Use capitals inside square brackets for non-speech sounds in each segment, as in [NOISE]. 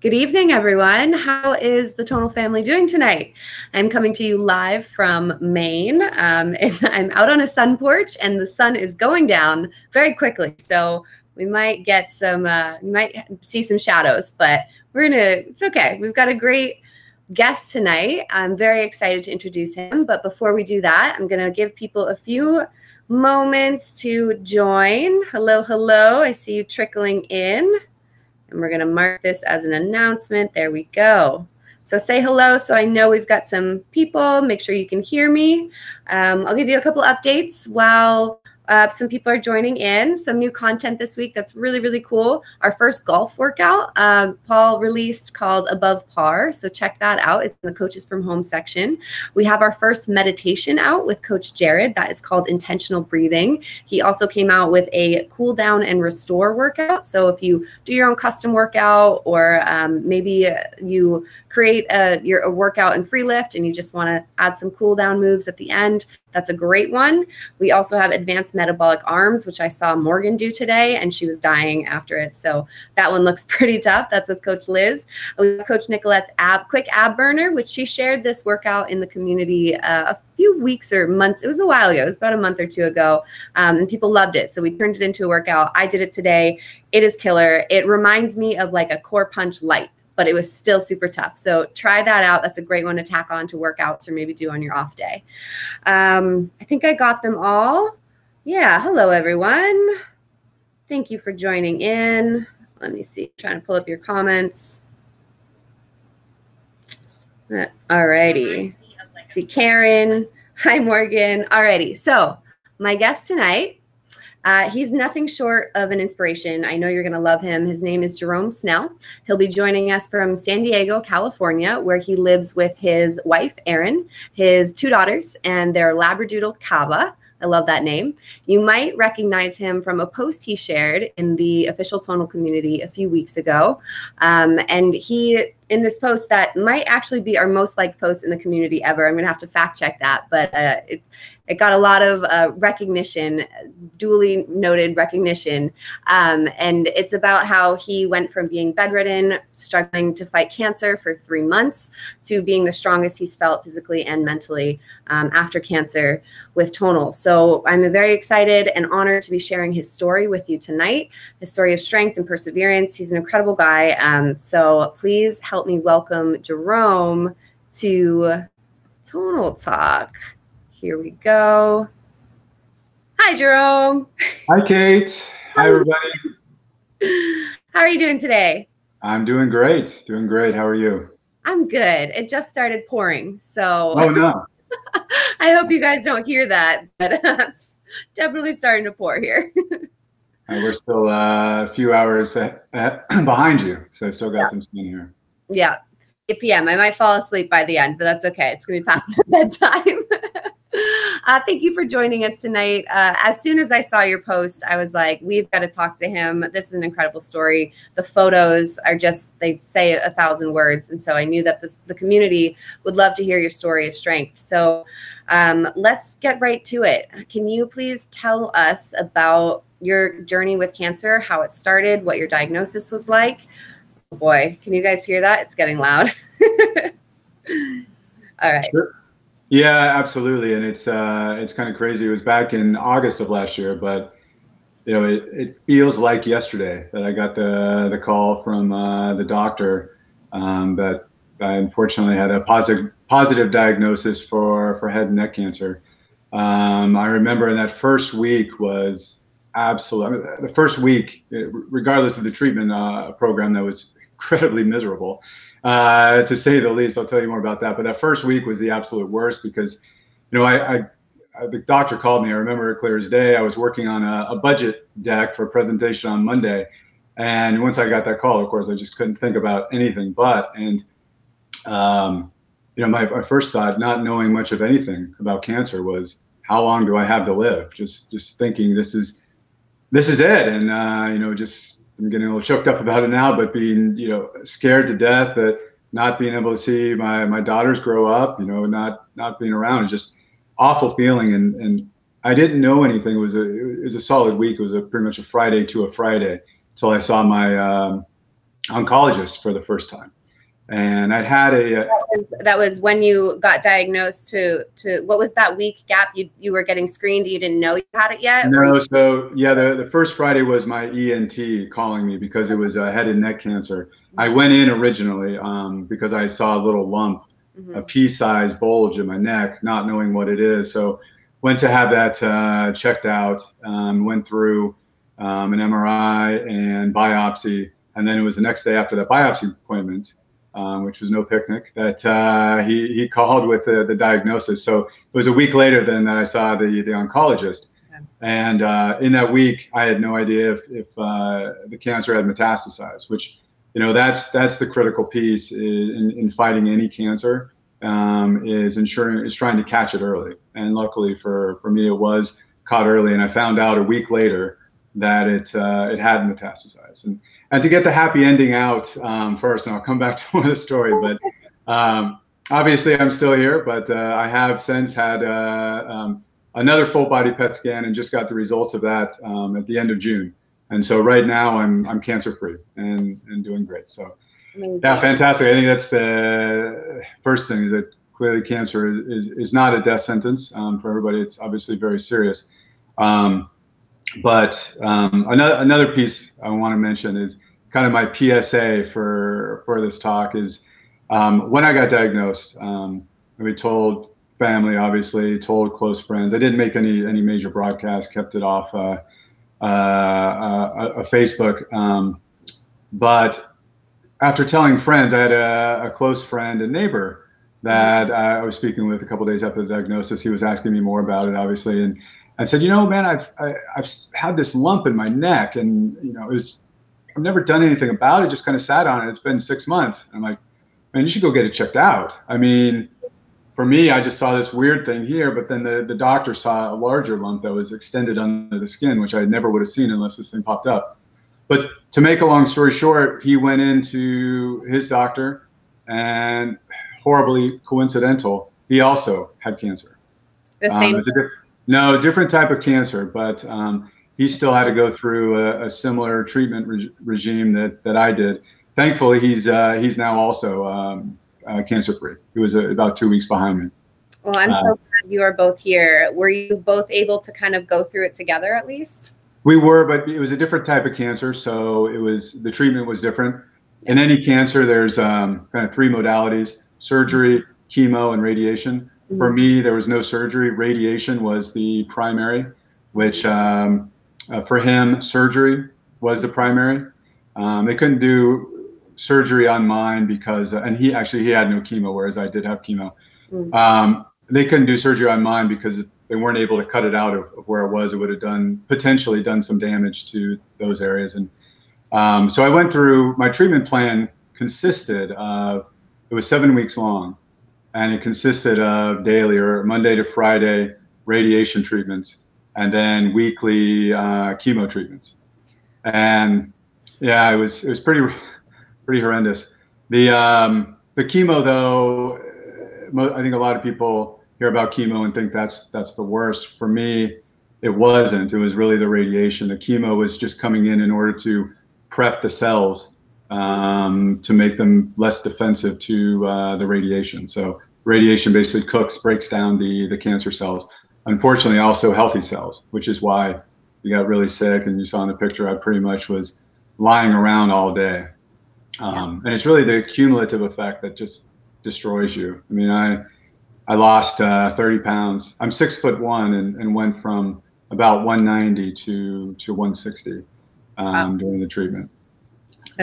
Good evening, everyone. How is the Tonal family doing tonight? I'm coming to you live from Maine. Um, [LAUGHS] I'm out on a sun porch, and the sun is going down very quickly. So we might get some, uh, we might see some shadows, but we're gonna. It's okay. We've got a great guest tonight. I'm very excited to introduce him. But before we do that, I'm gonna give people a few moments to join. Hello, hello. I see you trickling in. And we're going to mark this as an announcement. There we go. So say hello so I know we've got some people. Make sure you can hear me. Um, I'll give you a couple updates while uh, some people are joining in. Some new content this week that's really, really cool. Our first golf workout, um, Paul released called Above Par. So check that out. It's in the Coaches from Home section. We have our first meditation out with Coach Jared. That is called Intentional Breathing. He also came out with a cool down and restore workout. So if you do your own custom workout or um, maybe you create a, your, a workout in free lift and you just want to add some cool down moves at the end, that's a great one. We also have advanced metabolic arms, which I saw Morgan do today, and she was dying after it. So that one looks [LAUGHS] pretty tough. That's with Coach Liz. We have Coach Nicolette's ab quick ab burner, which she shared this workout in the community uh, a few weeks or months. It was a while ago. It was about a month or two ago, um, and people loved it. So we turned it into a workout. I did it today. It is killer. It reminds me of like a core punch light but it was still super tough. So try that out. That's a great one to tack on to workouts or maybe do on your off day. Um, I think I got them all. Yeah. Hello, everyone. Thank you for joining in. Let me see. I'm trying to pull up your comments. Uh, all righty. See Karen. Hi, Morgan. Alrighty. So my guest tonight uh, he's nothing short of an inspiration. I know you're going to love him. His name is Jerome Snell. He'll be joining us from San Diego, California, where he lives with his wife, Erin, his two daughters, and their Labradoodle, Kava. I love that name. You might recognize him from a post he shared in the official tonal community a few weeks ago. Um, and he, in this post, that might actually be our most liked post in the community ever. I'm going to have to fact check that, but uh, it, it got a lot of uh, recognition, duly noted recognition. Um, and it's about how he went from being bedridden, struggling to fight cancer for three months, to being the strongest he's felt physically and mentally um, after cancer with Tonal. So I'm very excited and honored to be sharing his story with you tonight, his story of strength and perseverance. He's an incredible guy. Um, so please help me welcome Jerome to Tonal Talk. Here we go. Hi, Jerome. Hi, Kate. Hi, everybody. How are you doing today? I'm doing great. Doing great. How are you? I'm good. It just started pouring. So, oh, no. [LAUGHS] I hope you guys don't hear that, but [LAUGHS] it's definitely starting to pour here. [LAUGHS] and we're still uh, a few hours [CLEARS THROAT] behind you. So, I still got yeah. some sun here. Yeah. 8 p.m. I might fall asleep by the end, but that's okay. It's going to be past my [LAUGHS] bedtime. [LAUGHS] Uh, thank you for joining us tonight. Uh, as soon as I saw your post, I was like, we've got to talk to him. This is an incredible story. The photos are just, they say a thousand words. And so I knew that this, the community would love to hear your story of strength. So um, let's get right to it. Can you please tell us about your journey with cancer, how it started, what your diagnosis was like? Oh boy, can you guys hear that? It's getting loud. [LAUGHS] All right. Sure. Yeah, absolutely, and it's uh, it's kind of crazy. It was back in August of last year, but you know, it, it feels like yesterday that I got the the call from uh, the doctor um, that I unfortunately had a positive positive diagnosis for for head and neck cancer. Um, I remember in that first week was absolute. I mean, the first week, regardless of the treatment uh, program, that was incredibly miserable uh, to say the least. I'll tell you more about that. But that first week was the absolute worst because, you know, I, I, the doctor called me. I remember it clear as day. I was working on a, a, budget deck for a presentation on Monday, and once I got that call, of course, I just couldn't think about anything but. And, um, you know, my, my first thought, not knowing much of anything about cancer, was how long do I have to live? Just just thinking this is this is it, and uh, you know, just I'm getting a little choked up about it now, but being, you know, scared to death that not being able to see my, my daughters grow up, you know, not, not being around, just awful feeling. And, and I didn't know anything. It was a, it was a solid week. It was a pretty much a Friday to a Friday until I saw my, um, oncologist for the first time. And I'd had a. That was, that was when you got diagnosed. To to what was that week gap? You you were getting screened. You didn't know you had it yet. No. So yeah, the the first Friday was my ENT calling me because it was a head and neck cancer. I mm-hmm. went in originally um, because I saw a little lump, mm-hmm. a pea-sized bulge in my neck, not knowing what it is. So went to have that uh, checked out. Um, went through um, an MRI and biopsy, and then it was the next day after that biopsy appointment um, which was no picnic, that uh, he, he called with the, the diagnosis. So it was a week later then that I saw the, the oncologist. And uh, in that week, I had no idea if, if uh, the cancer had metastasized, which, you know, that's that's the critical piece in, in fighting any cancer um, is ensuring is trying to catch it early. And luckily for, for me, it was caught early. And I found out a week later that it uh, it had metastasized. And and to get the happy ending out um, first, and I'll come back to [LAUGHS] the story. But um, obviously, I'm still here, but uh, I have since had uh, um, another full body PET scan and just got the results of that um, at the end of June. And so right now, I'm I'm cancer free and and doing great. So yeah, fantastic. I think that's the first thing that clearly cancer is is not a death sentence um, for everybody. It's obviously very serious. Um, but um, another another piece I want to mention is kind of my PSA for for this talk is um, when I got diagnosed. Um, we told family, obviously, told close friends. I didn't make any any major broadcasts, kept it off uh, uh, uh, uh Facebook. Um, but after telling friends, I had a, a close friend and neighbor that I was speaking with a couple days after the diagnosis. He was asking me more about it, obviously, and I said, you know, man, I've I, have i have had this lump in my neck, and you know, it was I've never done anything about it. Just kind of sat on it. It's been six months. I'm like, man, you should go get it checked out. I mean, for me, I just saw this weird thing here, but then the the doctor saw a larger lump that was extended under the skin, which I never would have seen unless this thing popped up. But to make a long story short, he went into his doctor, and [SIGHS] horribly coincidental, he also had cancer. The same. Um, no, different type of cancer, but um, he still had to go through a, a similar treatment re- regime that, that I did. Thankfully, he's uh, he's now also um, uh, cancer free. He was uh, about two weeks behind me. Well, I'm so uh, glad you are both here. Were you both able to kind of go through it together at least? We were, but it was a different type of cancer, so it was the treatment was different. In any cancer, there's um, kind of three modalities: surgery, chemo, and radiation. For me, there was no surgery. Radiation was the primary, which um, uh, for him, surgery was the primary. Um, they couldn't do surgery on mine because, uh, and he actually he had no chemo, whereas I did have chemo. Mm. Um, they couldn't do surgery on mine because they weren't able to cut it out of, of, where it was. It would have done potentially done some damage to those areas. And um, so I went through my treatment plan consisted of it was seven weeks long and it consisted of daily or Monday to Friday radiation treatments and then weekly uh, chemo treatments. And yeah, it was it was pretty pretty horrendous. The um, the chemo though, I think a lot of people hear about chemo and think that's that's the worst. For me, it wasn't. It was really the radiation. The chemo was just coming in in order to prep the cells um, to make them less defensive to uh, the radiation. So radiation basically cooks, breaks down the, the cancer cells. Unfortunately, also healthy cells, which is why you got really sick. And you saw in the picture, I pretty much was lying around all day. Um, and it's really the cumulative effect that just destroys you. I mean, I I lost uh, 30 pounds. I'm six foot one and, and went from about 190 to to 160 um, wow. during the treatment.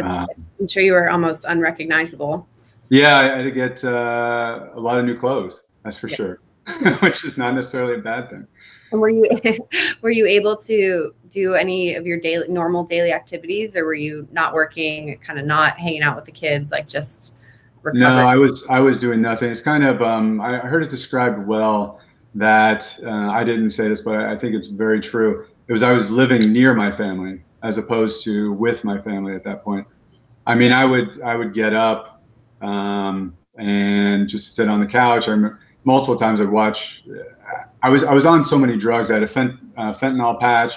Um, I'm sure you were almost unrecognizable. Yeah, I had to get uh, a lot of new clothes. That's for yeah. sure, [LAUGHS] which is not necessarily a bad thing. And were you [LAUGHS] were you able to do any of your daily normal daily activities, or were you not working, kind of not hanging out with the kids, like just? Recovering? No, I was I was doing nothing. It's kind of um, I heard it described well that uh, I didn't say this, but I think it's very true. It was I was living near my family as opposed to with my family at that point. I mean, I would I would get up um, and just sit on the couch. I remember multiple times I'd watch. I was I was on so many drugs. I had a fent, uh, fentanyl patch,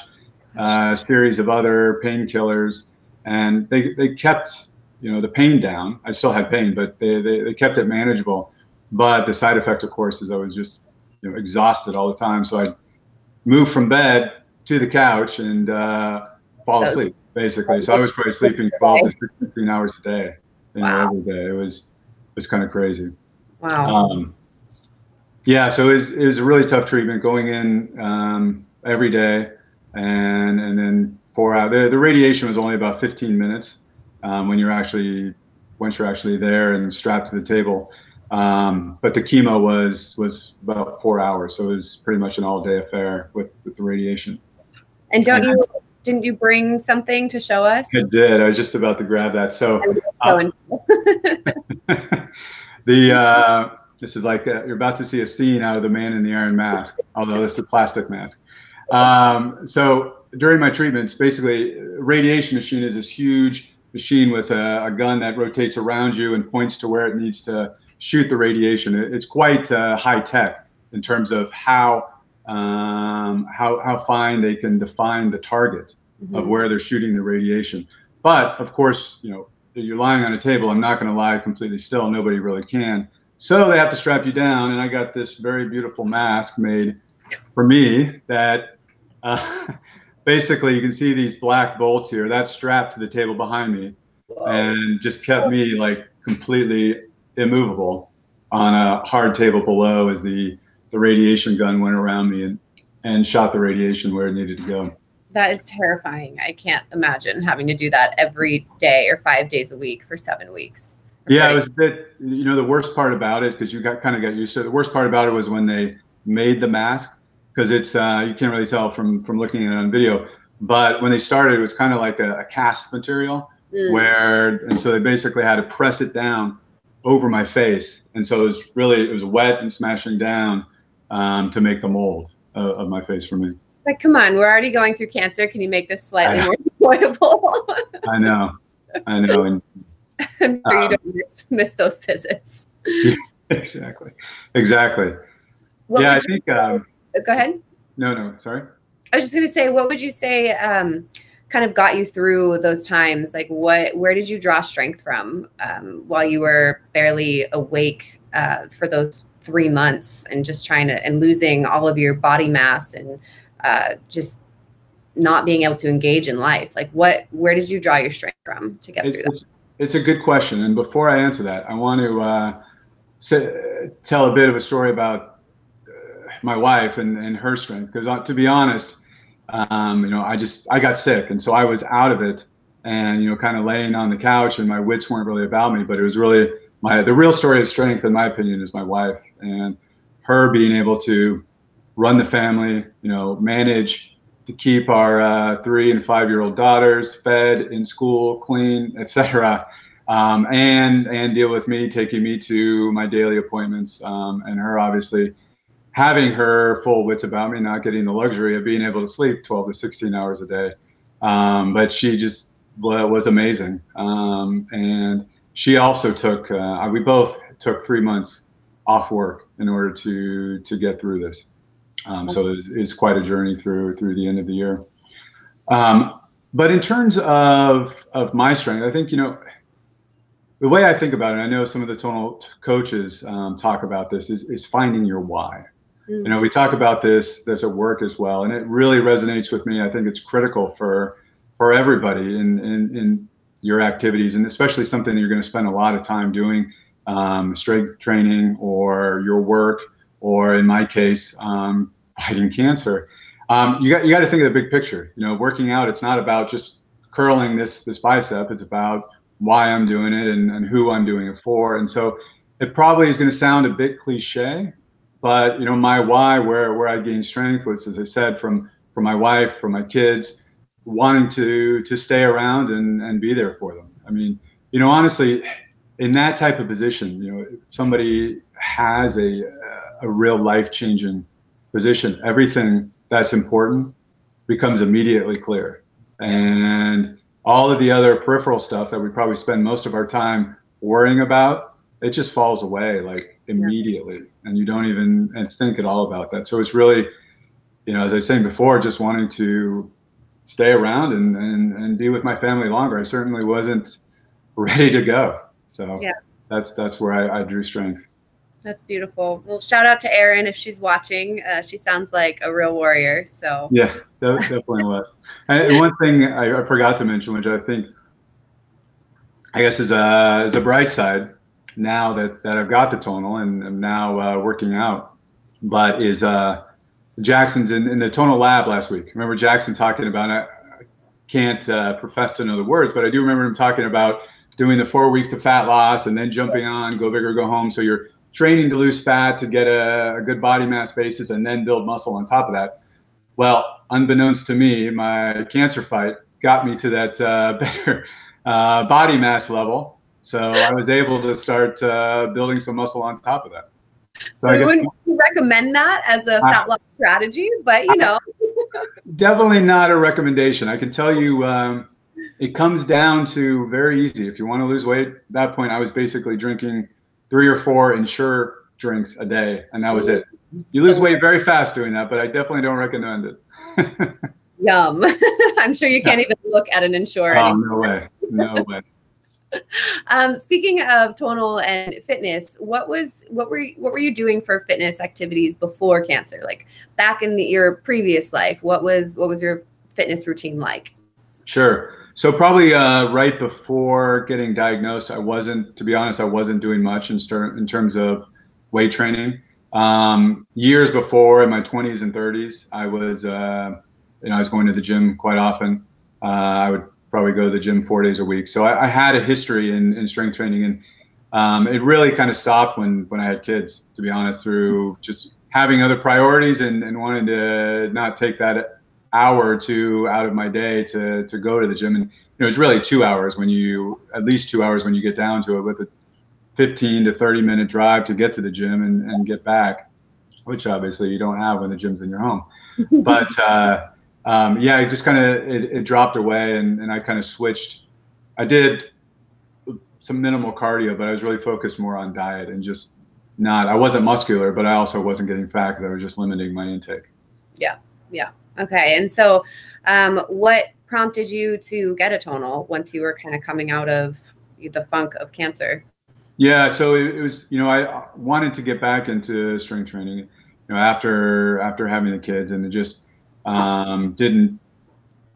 uh, a series of other painkillers, and they they kept you know the pain down. I still had pain, but they, they, they kept it manageable. But the side effect, of course, is I was just you know exhausted all the time. So I moved from bed to the couch and uh, fall asleep basically. So I was probably sleeping 12 to 16 hours a day, you know, wow. every day. It was it was kind of crazy. Wow. Um, yeah, so it was, it was a really tough treatment going in um, every day, and and then four hours. The, the radiation was only about 15 minutes um, when you're actually once you're actually there and strapped to the table. Um, but the chemo was was about four hours, so it was pretty much an all day affair with with the radiation. And don't you didn't you bring something to show us? I did. I was just about to grab that. So uh, [LAUGHS] the uh, this is like a, you're about to see a scene out of the Man in the Iron Mask, although this is a plastic mask. Um, so during my treatments, basically, radiation machine is this huge machine with a, a, gun that rotates around you and points to where it needs to shoot the radiation. It, it's quite uh, high tech in terms of how um, how how fine they can define the target mm-hmm. of where they're shooting the radiation. But of course, you know, you're lying on a table. I'm not going to lie completely still. Nobody really can. So they have to strap you down, and I got this very beautiful mask made for me that uh, [LAUGHS] basically you can see these black bolts here. That's strapped to the table behind me, Whoa. and just kept me like completely immovable on a hard table below as the the radiation gun went around me and and shot the radiation where it needed to go. That is terrifying. I can't imagine having to do that every day or five days a week for seven weeks. Yeah, it was a bit. You know, the worst part about it because you got kind of got used to it. The worst part about it was when they made the mask because it's uh, you can't really tell from from looking at it on video. But when they started, it was kind of like a, a cast material mm. where, and so they basically had to press it down over my face, and so it was really it was wet and smashing down um, to make the mold of, of my face for me. Like, come on, we're already going through cancer. Can you make this slightly more enjoyable? [LAUGHS] I know, I know, and [LAUGHS] and um, you don't miss, miss those visits. [LAUGHS] exactly, exactly. What yeah, I think. Um, go ahead. No, no, sorry. I was just going to say, what would you say um, kind of got you through those times? Like, what, where did you draw strength from um, while you were barely awake uh, for those three months and just trying to and losing all of your body mass and uh, just not being able to engage in life? Like, what, where did you draw your strength from to get through that? It's a good question, and before I answer that, I want to uh, say, tell a bit of a story about uh, my wife and, and her strength. Because uh, to be honest, um, you know, I just I got sick, and so I was out of it, and you know, kind of laying on the couch, and my wits weren't really about me. But it was really my the real story of strength, in my opinion, is my wife and her being able to run the family, you know, manage to keep our uh, three and five year old daughters fed in school, clean, etc. Um, and and deal with me taking me to my daily appointments, um, and her obviously having her full wits about me, not getting the luxury of being able to sleep 12 to 16 hours a day. Um, but she just was amazing, um, and she also took. Uh, we both took three months off work in order to to get through this. Um, so it's, it's, quite a journey through through the end of the year. Um, but in terms of of my strength, I think you know the way I think about it. I know some of the tonal coaches um, talk about this is is finding your why. Mm. You know, we talk about this this at work as well, and it really resonates with me. I think it's critical for for everybody in in, in your activities, and especially something you're going to spend a lot of time doing, um, strength training or your work or in my case, um, [LAUGHS] fighting cancer. Um, you got you got to think of the big picture. You know, working out. It's not about just curling this this bicep. It's about why I'm doing it and, and who I'm doing it for. And so it probably is going to sound a bit cliche, but you know, my why, where where I gained strength was, as I said, from from my wife, from my kids, wanting to to stay around and and be there for them. I mean, you know, honestly, in that type of position, you know, somebody has a a real life changing position. Everything that's important becomes immediately clear. And all of the other peripheral stuff that we probably spend most of our time worrying about, it just falls away like immediately. Yeah. And you don't even and think at all about that. So it's really, you know, as I was saying before, just wanting to stay around and, and, and be with my family longer. I certainly wasn't [LAUGHS] ready to go. So yeah. that's that's where I, I drew strength. That's beautiful. Well, shout out to Erin if she's watching. Uh, she sounds like a real warrior. So yeah, that definitely was. And one thing I, I, forgot to mention, which I think, I guess is a is a bright side now that that I've got the tonal and I'm now uh, working out, but is uh, Jackson's in, in the tonal lab last week. Remember Jackson talking about I can't uh, profess to know the words, but I do remember him talking about doing the four weeks of fat loss and then jumping on go big or go home. So you're training to lose fat to get a, a, good body mass basis and then build muscle on top of that. Well, unbeknownst to me, my cancer fight got me to that uh, [LAUGHS] better uh, body mass level. So I was able to start uh, building some muscle on top of that. So, so I wouldn't recommend that as a fat loss strategy, but you know. definitely not a recommendation. I can tell you um, it comes down to very easy. If you want to lose weight, at that point I was basically drinking – three or four Ensure drinks a day, and that was it. You lose weight very fast doing that, but I definitely don't recommend it. [LAUGHS] Yum. [LAUGHS] I'm sure you can't even look at an Ensure. Oh, no way. No [LAUGHS] way. Um, speaking of tonal and fitness, what was what were you, what were you doing for fitness activities before cancer? Like back in the, your previous life, what was what was your fitness routine like? Sure. So probably uh, right before getting diagnosed, I wasn't, to be honest, I wasn't doing much in, in terms of weight training. Um, years before, in my 20s and 30s, I was, uh, you know, I was going to the gym quite often. Uh, I would probably go to the gym four days a week. So I, I had a history in, in strength training, and um, it really kind of stopped when when I had kids. To be honest, through just having other priorities and, and wanting to not take that hour or two out of my day to to go to the gym. And you know it's really two hours when you at least two hours when you get down to it with a 15 to 30 minute drive to get to the gym and, and get back which obviously you don't have when the gym's in your home. [LAUGHS] But uh, um, yeah it just kind of it, it, dropped away and, and i kind of switched. I did some minimal cardio but i was really focused more on diet and just not i wasn't muscular but i also wasn't getting fat because i was just limiting my intake. Yeah yeah Okay. And so, um, what prompted you to get a tonal once you were kind of coming out of the funk of cancer? Yeah. So it, it was, you know, I wanted to get back into strength training, you know, after after having the kids, and it just um, didn't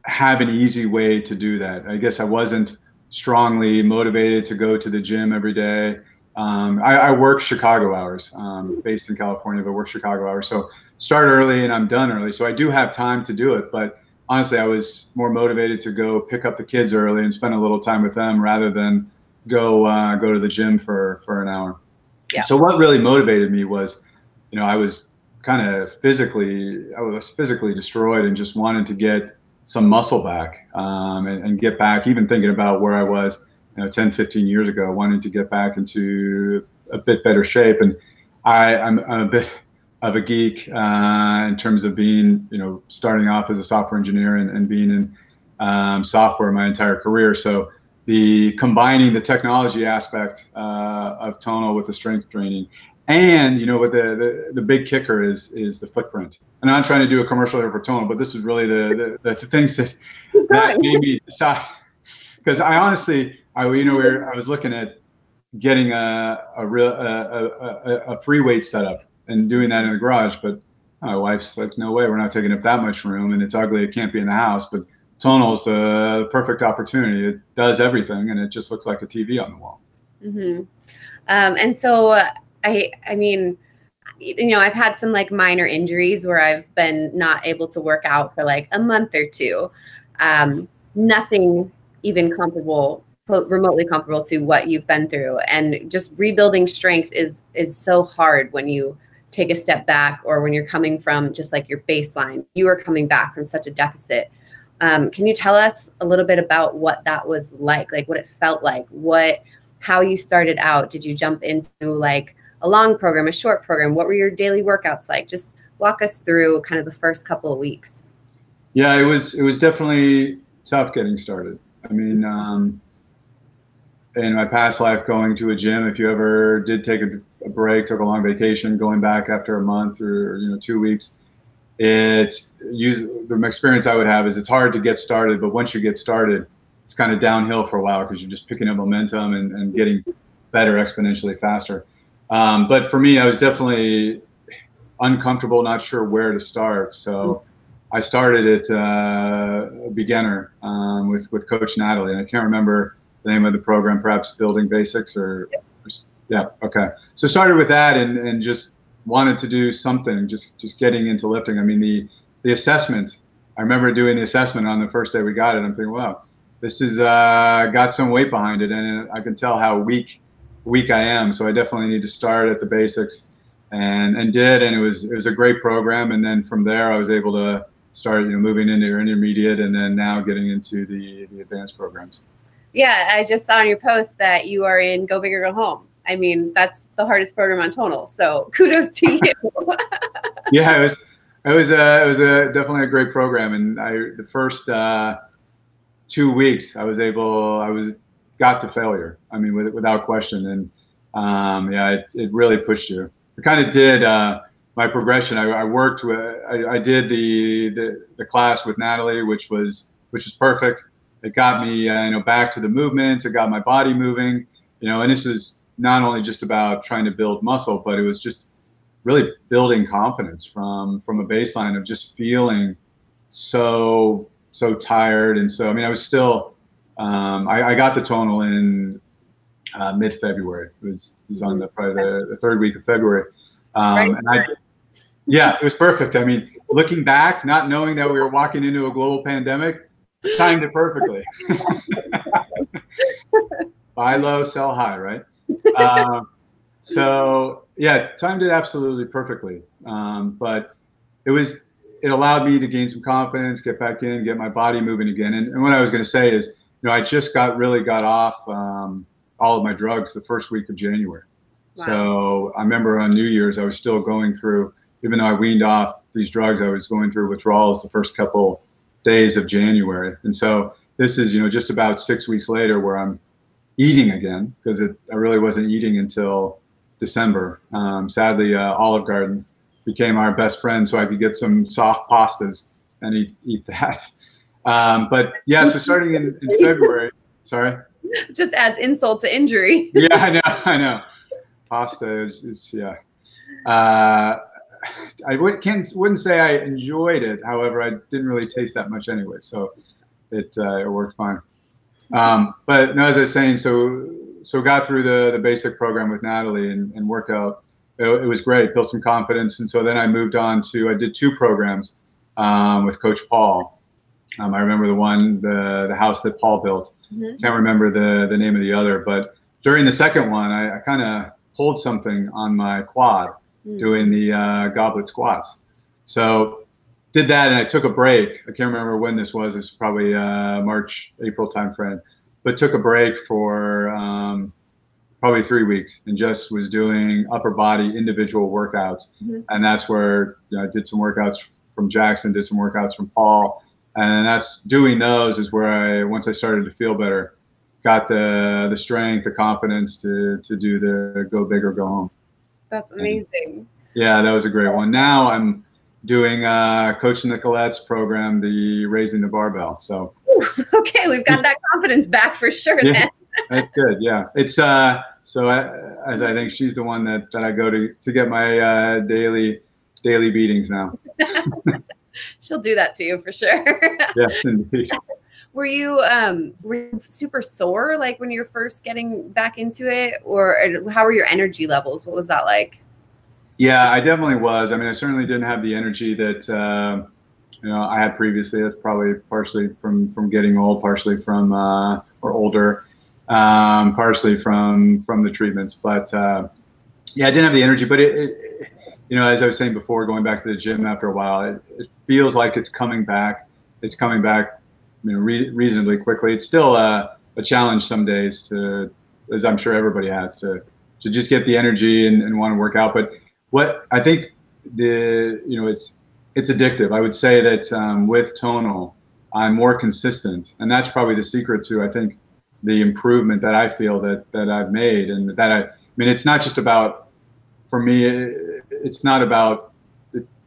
have an easy way to do that. I guess I wasn't strongly motivated to go to the gym every day. Um, I, I, work Chicago hours, um, based in California, but work Chicago hours. So start early and I'm done early. So I do have time to do it. But honestly, I was more motivated to go pick up the kids early and spend a little time with them rather than go uh, go to the gym for for an hour. Yeah. So what really motivated me was, you know, I was kind of physically I was physically destroyed and just wanted to get some muscle back um, and, and, get back even thinking about where I was you know 10 15 years ago wanting to get back into a bit better shape and I I'm, I'm a bit of a geek uh, in terms of being, you know, starting off as a software engineer and, and being in um, software my entire career. So the combining the technology aspect uh, of tonal with the strength training, and you know, what the, the, the big kicker is is the footprint. And I'm not trying to do a commercial here for tonal, but this is really the the, the things that that made me decide. Because I honestly, I you know, we were, I was looking at getting a a real a, a, a free weight setup and doing that in the garage. But my wife's like, no way, we're not taking up that much room, and it's ugly. It can't be in the house. But Tonal's a perfect opportunity. It does everything, and it just looks like a TV on the wall. Mm-hmm. Um, and so, I, I mean, you know, I've had some like minor injuries where I've been not able to work out for like a month or two. Um, nothing even comparable remotely comparable to what you've been through and just rebuilding strength is is so hard when you take a step back or when you're coming from just like your baseline, you are coming back from such a deficit. Um, can you tell us a little bit about what that was like, like what it felt like, what, how you started out? Did you jump into like a long program, a short program? What were your daily workouts like? Just walk us through kind of the first couple of weeks. Yeah, it was it was definitely tough getting started. I mean, um, in my past life, going to a gym, if you ever did take a a break, took a long vacation, going back after a month or you know two weeks. It's use the experience I would have is it's hard to get started, but once you get started, it's kind of downhill for a while because you're just picking up momentum and, and getting better exponentially faster. Um, but for me, I was definitely uncomfortable, not sure where to start. So I started at uh, beginner um, with with Coach Natalie, and I can't remember the name of the program, perhaps Building Basics or, or yeah, okay. So started with that and and just wanted to do something, just just getting into lifting. I mean the the assessment. I remember doing the assessment on the first day we got it. I'm thinking, wow, this is uh, got some weight behind it, and I can tell how weak weak I am. So I definitely need to start at the basics, and and did, and it was it was a great program. And then from there, I was able to start you know moving into your intermediate, and then now getting into the the advanced programs. Yeah, I just saw on your post that you are in Go Big or Go Home. I mean, that's the hardest program on Tonal. So [LAUGHS] kudos to you. [LAUGHS] yeah, it was it was a it was a definitely a great program, and I the first uh, two weeks I was able I was got to failure. I mean, with, without question, and um, yeah, it, it really pushed you. I kind of did uh, my progression. I, I worked with I, I did the, the the class with Natalie, which was which was perfect. It got me uh, you know back to the movements. It got my body moving. You know, and this was not only just about trying to build muscle, but it was just really building confidence from from a baseline of just feeling so so tired and so I mean I was still um, I, I, got the tonal in uh, mid February. It was it was on the probably the, the third week of February, um, right. and I yeah it was perfect. I mean looking back, not knowing that we were walking into a global pandemic, timed it perfectly. [LAUGHS] Buy low, sell high, right? Um, so yeah, timed it absolutely perfectly. Um, but it was it allowed me to gain some confidence, get back in, get my body moving again. And, and what I was going to say is, you know, I just got really got off um, all of my drugs the first week of January. Wow. So I remember on New Year's, I was still going through, even though I weaned off these drugs, I was going through withdrawals the first couple days of January. And so this is, you know, just about six weeks later where I'm eating again because I really wasn't eating until December. Um, sadly, uh, Olive Garden became our best friend, so I could get some soft pastas and eat eat that. Um, but yeah, so starting in, in [LAUGHS] February, sorry. Just adds insult to injury. yeah, I know, I know. Pasta is, is yeah. Uh, [SIGHS] I would, can't, wouldn't say I enjoyed it. However, I didn't really taste that much anyway, so it uh, it worked fine. Um, but no, as I was saying, so so got through the the basic program with Natalie and, and worked out. It, it, was great, built some confidence, and so then I moved on to I did two programs um, with Coach Paul. Um, I remember the one the the house that Paul built. Mm-hmm. Can't remember the the name of the other, but during the second one, I, I kind of pulled something on my quad mm-hmm. doing the uh, goblet squats. So did that and I took a break. I can't remember when this was. It's probably uh, March, April timeframe but took a break for um, probably three weeks and just was doing upper body individual workouts. Mm-hmm. And that's where you know, I did some workouts from Jackson, did some workouts from Paul. And that's doing those is where I, once I started to feel better, got the the strength, the confidence to to do the go big or go home. That's amazing. Yeah, that was a great one. Now I'm doing uh, Coach Nicolette's program, the Raising the Barbell. So [LAUGHS] okay, we've got that confidence back for sure. Yeah, then. [LAUGHS] that's good. Yeah, it's uh. So I, as I think she's the one that, that I go to to get my uh, daily daily beatings now. [LAUGHS] She'll do that to you for sure. yes, indeed. Were you um were you super sore like when you're first getting back into it, or how were your energy levels? What was that like? Yeah, I definitely was. I mean, I certainly didn't have the energy that uh, you know I had previously. That's probably partially from from getting old, partially from uh, or older, um, partially from from the treatments. But uh, yeah, I didn't have the energy. But it, it, you know, as I was saying before, going back to the gym after a while, it, it feels like it's coming back. It's coming back, you know, re- reasonably quickly. It's still a, a challenge some days to, as I'm sure everybody has to, to just get the energy and, and want to work out. But what I think the you know it's it's addictive. I would say that um, with tonal, I'm more consistent, and that's probably the secret to I think the improvement that I feel that that I've made, and that I, I mean it's not just about for me. It's not about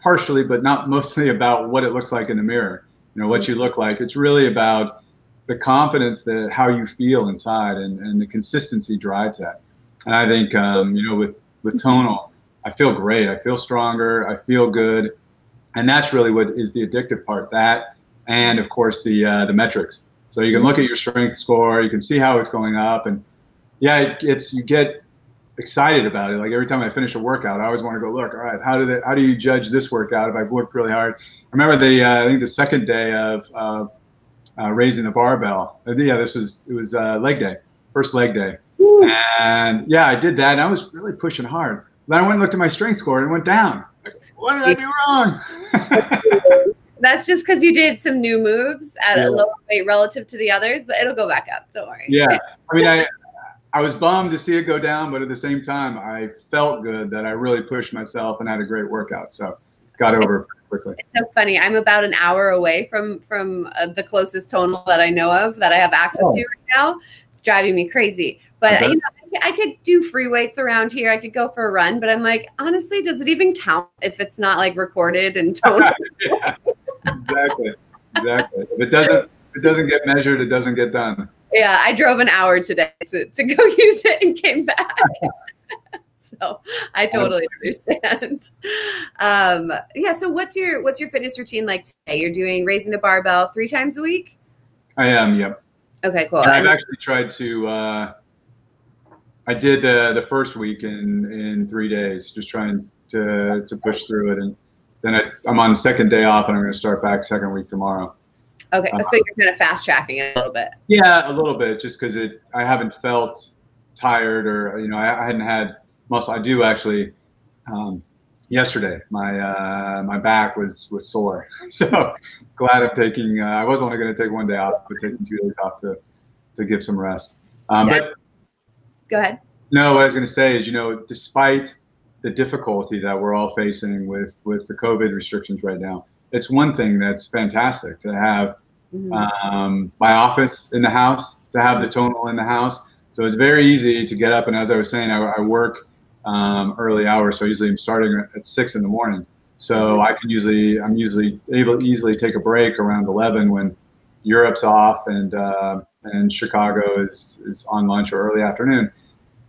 partially, but not mostly about what it looks like in the mirror. You know what you look like. It's really about the confidence that how you feel inside and, and the consistency drives that. And I think, um, you know, with, with tonal, I feel great. I feel stronger. I feel good. And that's really what is the addictive part that, and of course the, uh, the metrics. So you can look at your strength score, you can see how it's going up and yeah, it, it's, you get excited about it. Like every time I finish a workout, I always want to go look. All right, how do they, how do you judge this workout if I've worked really hard? I remember the uh, I think the second day of uh, uh, raising the barbell. Uh, yeah, this was it was uh, leg day, first leg day, Woo. and yeah, I did that. and I was really pushing hard. Then I went and looked at my strength score and it went down. Like, what did I do wrong? [LAUGHS] That's just because you did some new moves at yeah. a lower weight relative to the others, but it'll go back up. Don't worry. Yeah, I mean, I I was bummed to see it go down, but at the same time, I felt good that I really pushed myself and had a great workout. So got over quickly. It's so funny. I'm about an hour away from from uh, the closest tonal that I know of that I have access oh. to right now. It's driving me crazy. But okay. you know, I could do free weights around here. I could go for a run, but I'm like, honestly, does it even count if it's not like recorded and [LAUGHS] tonal? yeah, exactly, exactly. If it doesn't, if it doesn't get measured, it doesn't get done. Yeah, I drove an hour today to, to go [LAUGHS] use it and came back. [LAUGHS] [LAUGHS] so I totally understand. [LAUGHS] Um, yeah. So what's your what's your fitness routine like today? You're doing raising the barbell three times a week. I am. Yep. Okay. Cool. I've actually tried to. Uh, I did uh, the first week in in three days, just trying to to push through it, and then I, I'm on second day off, and I'm going to start back second week tomorrow. Okay, uh, so you're kind of fast tracking it a little bit. Yeah, a little bit, just because it I haven't felt tired or you know I, I hadn't had muscle. I do actually. Um, yesterday, my uh, my back was was sore, [LAUGHS] so glad I'm taking. Uh, I was only going to take one day off, but taking two days off to to give some rest. Um, but go ahead. No, what I was going to say is, you know, despite the difficulty that we're all facing with with the COVID restrictions right now, it's one thing that's fantastic to have mm-hmm. um, my office in the house, to have the tonal in the house. So it's very easy to get up. And as I was saying, I, I work um, early hours, so usually I'm starting at six in the morning. So mm-hmm. I can usually I'm usually able to easily take a break around 11 when Europe's off and uh, and Chicago is is on lunch or early afternoon,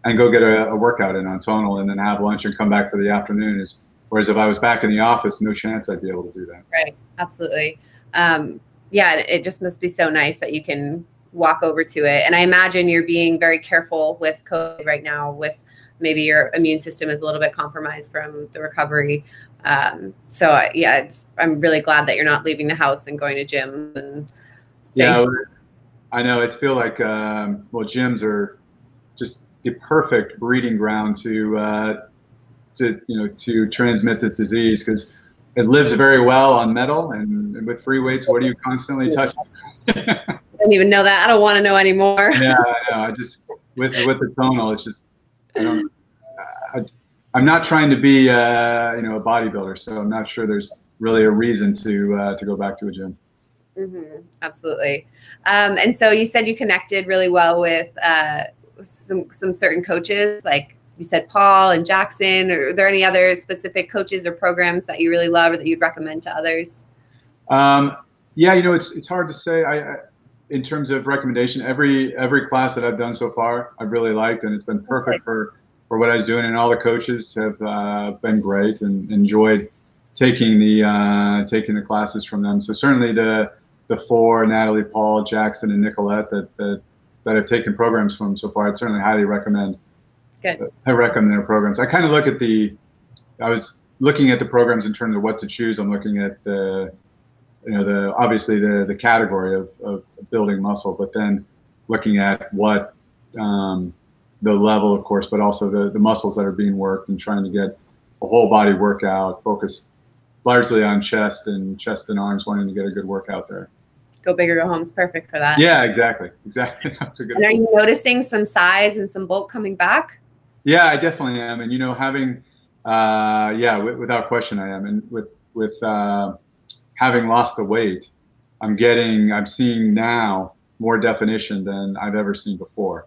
and go get a, a workout in on tonal and then have lunch and come back for the afternoon is Whereas if I was back in the office, no chance I'd be able to do that. Right. Absolutely. Um, yeah, it just must be so nice that you can walk over to it. And I imagine you're being very careful with COVID right now, with maybe your immune system is a little bit compromised from the recovery. Um, so uh, yeah, it's I'm really glad that you're not leaving the house and going to gyms and yeah. I know it feel like um, well, gyms are just the perfect breeding ground to uh, to you know to transmit this disease because it lives very well on metal and, and with free weights what are you constantly touching i don't even know that i don't want to know anymore [LAUGHS] yeah i know i just with with the tonal it's just i don't I, i'm not trying to be uh, you know a bodybuilder so i'm not sure there's really a reason to uh, to go back to a gym mm-hmm. absolutely um, and so you said you connected really well with uh, some some certain coaches like you said Paul and Jackson. Are there any other specific coaches or programs that you really love or that you'd recommend to others? Um, yeah, you know, it's it's hard to say. I, I, in terms of recommendation, every every class that I've done so far, I've really liked, and it's been perfect for for what I was doing. And all the coaches have uh, been great and enjoyed taking the uh, taking the classes from them. So certainly the the four Natalie, Paul, Jackson, and Nicolette that that that have taken programs from so far, I'd certainly highly recommend. Good. I recommend their programs. I kind of look at the, I was looking at the programs in terms of what to choose. I'm looking at the, you know, the obviously the the category of, of building muscle, but then looking at what um, the level, of course, but also the the muscles that are being worked and trying to get a whole body workout focused largely on chest and chest and arms, wanting to get a good workout there. Go big or go home is perfect for that. Yeah, exactly, exactly. [LAUGHS] That's a good. And are you noticing some size and some bulk coming back? Yeah, I definitely am, and you know, having, uh, yeah, w- without question, I am, and with with uh, having lost the weight, I'm getting, I'm seeing now more definition than I've ever seen before,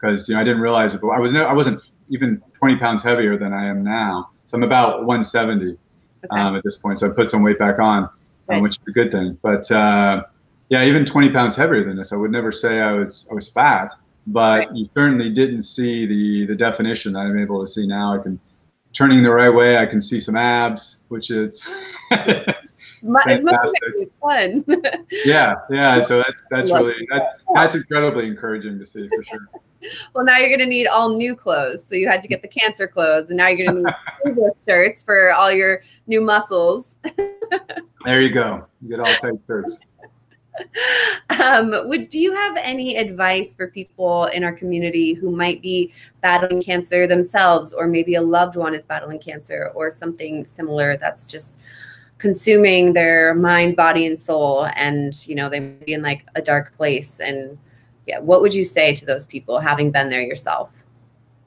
because you know I didn't realize it, but I was no, I wasn't even 20 pounds heavier than I am now, so I'm about 170 okay. um, at this point. So I put some weight back on, um, which is a good thing. But uh, yeah, even 20 pounds heavier than this. I would never say I was I was fat, but right. you certainly didn't see the the definition that I'm able to see now. I can turning the right way. I can see some abs, which is [LAUGHS] it's fun. [LAUGHS] yeah, yeah. So that's that's really that, that's incredibly encouraging to see for sure. [LAUGHS] Well, now you're going to need all new clothes. So you had to get the cancer clothes, and now you're going to need [LAUGHS] shirts for all your new muscles. there you go. You get all tight shirts. Um, would do you have any advice for people in our community who might be battling cancer themselves, or maybe a loved one is battling cancer, or something similar that's just consuming their mind, body, and soul, and you know they may be in like a dark place? And yeah, what would you say to those people, having been there yourself?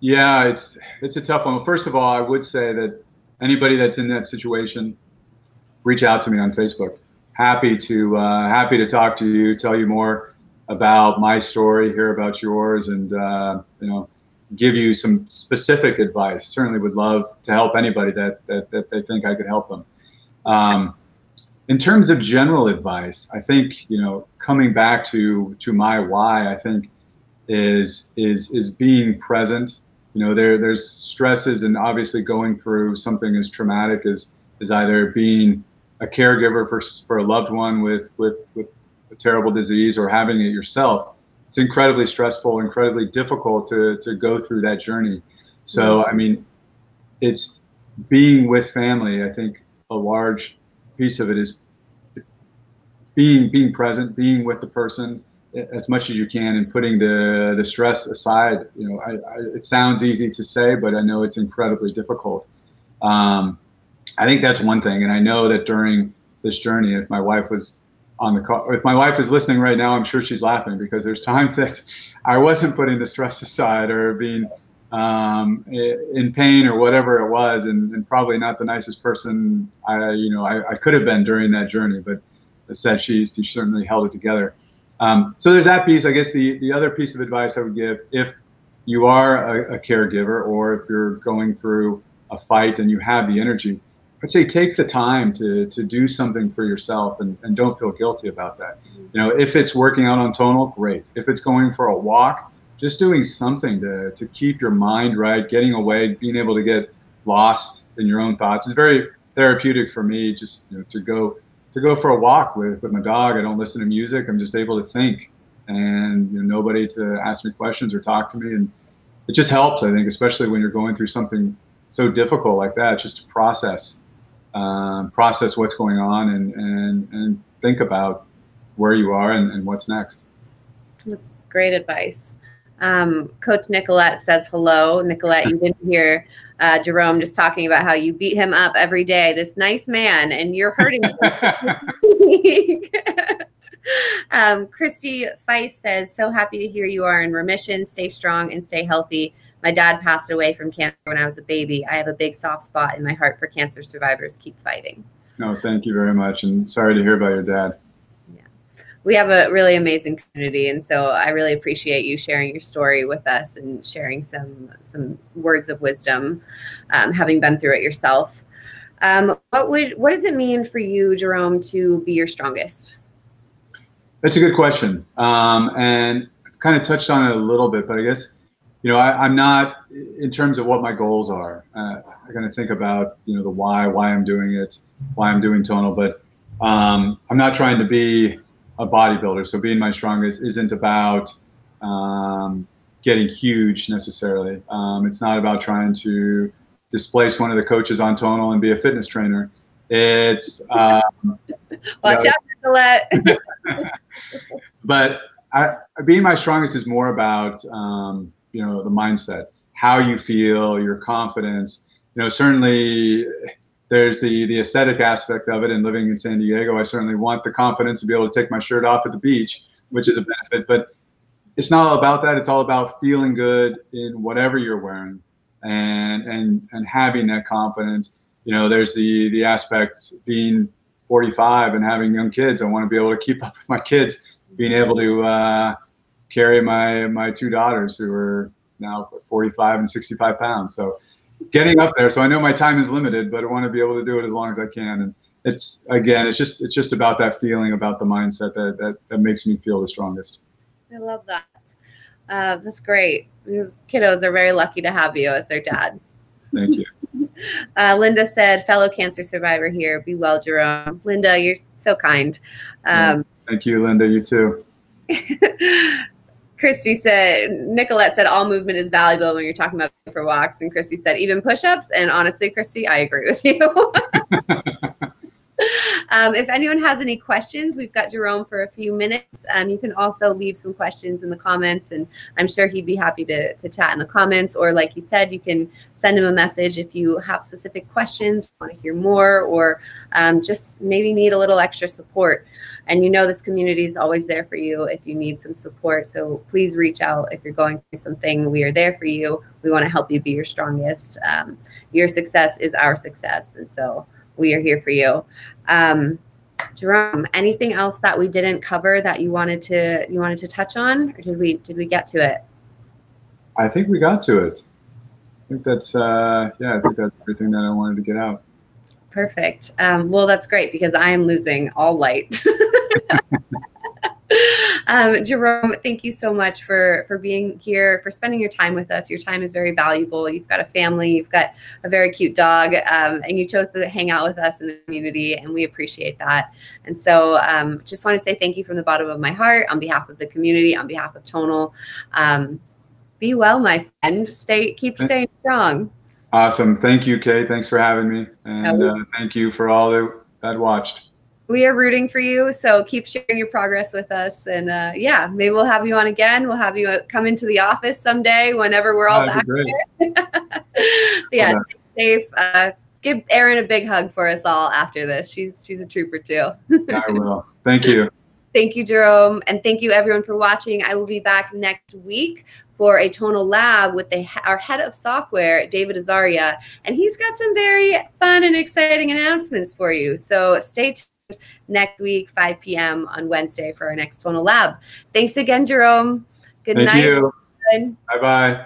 Yeah, it's it's a tough one. First of all, I would say that anybody that's in that situation, reach out to me on Facebook happy to uh, happy to talk to you, tell you more about my story, hear about yours, and uh, you know, give you some specific advice. Certainly, would love to help anybody that that, that they think I could help them. Um, in terms of general advice, I think you know, coming back to to my why, I think is is is being present. You know, there there's stresses, and obviously going through something as traumatic as is either being a caregiver for, for a loved one with, with, with a terrible disease or having it yourself, it's incredibly stressful, incredibly difficult to, to go through that journey. So. I mean, it's being with family. I think a large piece of it is being being present, being with the person as much as you can, and putting the the stress aside. You know, I, I, it sounds easy to say, but I know it's incredibly difficult. Um, I think that's one thing. And I know that during this journey, if my wife was on the call, if my wife is listening right now, I'm sure she's laughing because there's [LAUGHS] times that I wasn't putting the stress aside or being um, in pain or whatever it was, and, and, probably not the nicest person I, you know, I, I could have been during that journey. But as said, she, she certainly held it together. Um, so there's that piece. I guess the the other piece of advice I would give if you are a, a caregiver or if you're going through a fight and you have the energy, I'd say take the time to to do something for yourself and, and don't feel guilty about that. You know, if it's working out on tonal, great. If it's going for a walk, just doing something to to keep your mind right, getting away, being able to get lost in your own thoughts is very therapeutic for me. Just you know, to go to go for a walk with, with my dog. I don't listen to music. I'm just able to think and you know, nobody to ask me questions or talk to me. And it just helps, I think, especially when you're going through something so difficult like that, just to process um, process what's going on and, and, and think about where you are and, and what's next. That's great advice. Um, Coach Nicolette says hello. Nicolette, you didn't hear uh, Jerome just talking about how you beat him up every day. This nice man, and you're hurting [LAUGHS] um, Christy Feist says, so happy to hear you are in remission. Stay strong and stay healthy. My dad passed away from cancer when I was a baby. I have a big soft spot in my heart for cancer survivors. Keep fighting. No, thank you very much. And sorry to hear about your dad. We have a really amazing community. And so I really appreciate you sharing your story with us and sharing some, some words of wisdom, um, having been through it yourself. Um, what would what does it mean for you, Jerome, to be your strongest? That's a good question, um, and I've kind of touched on it a little bit, but I guess you know, I, am not in terms of what my goals are. Uh, I'm going to think about you know the why, why I'm doing it, why I'm doing tonal, but um, I'm not trying to be a bodybuilder. So being my strongest isn't about um, getting huge necessarily. Um, it's not about trying to displace one of the coaches on tonal and be a fitness trainer. It's um, [LAUGHS] watch you know, out, Nicolette. [LAUGHS] but I, being my strongest is more about um, you know the mindset, how you feel, your confidence. You know, certainly there's the the aesthetic aspect of it. And living in San Diego, I certainly want the confidence to be able to take my shirt off at the beach, which is a benefit. But it's not all about that. It's all about feeling good in whatever you're wearing, and and and having that confidence. You know, there's the the aspect being 45 and having young kids. I want to be able to keep [LAUGHS] up with my kids, being able to uh, carry my my two daughters who are now 45 and 65 pounds. So getting up there. So I know my time is limited, but I want to be able to do it as long as I can. And it's again, it's just it's just about that feeling, about the mindset that that, that makes me feel the strongest. I love that. Uh, that's great. These kiddos are very lucky to have you as their dad. Thank you. [LAUGHS] Uh, Linda said, fellow cancer survivor here. Be well, Jerome. Linda, you're so kind. Um, Thank you, Linda. You too. [LAUGHS] Christy said, Nicolette said, all movement is valuable when you're talking about for walks. And Christy said, even push ups. And honestly, Christy, I agree with you. [LAUGHS] Um, if anyone has any questions, we've got Jerome for a few minutes. Um, you can also leave some questions in the comments, and I'm sure he'd be happy to, to chat in the comments. Or, like he said, you can send him a message if you have specific questions, want to hear more, or um, just maybe need a little extra support. And you know, this community is always there for you if you need some support. So please reach out if you're going through something. We are there for you. We want to help you be your strongest. Um, your success is our success. And so, we are here for you. Um, Jerome, anything else that we didn't cover that you wanted to you wanted to touch on, or did we did we get to it? I think we got to it. I think that's uh, yeah. I think that's everything that I wanted to get out. Perfect. Um, well, that's great because I am losing all light. [LAUGHS] [LAUGHS] um, Jerome, thank you so much for for being here, for spending your time with us. Your time is very valuable. You've got a family, you've got a very cute dog, um, and you chose to hang out with us in the community, and we appreciate that. And so, um, just want to say thank you from the bottom of my heart on behalf of the community, on behalf of Tonal. Um, be well, my friend. Stay, keep staying strong. Awesome. Thank you, Kay. Thanks for having me, and uh, thank you for all that, that watched we are rooting for you. So keep sharing your progress with us. And uh, yeah, maybe we'll have you on again. We'll have you uh, come into the office someday whenever we're all That'd back [LAUGHS] yeah, stay safe. Uh, give Erin a big hug for us all after this. She's she's a trooper too. I will. [LAUGHS] Thank you. Thank you, Jerome. And thank you everyone for watching. I will be back next week for a tonal lab with the, our head of software, David Azaria. And he's got some very fun and exciting announcements for you. So stay tuned next week, 5 p.m. on Wednesday for our next Tonal Lab. Thanks again, Jerome. Good Thank night. Bye bye.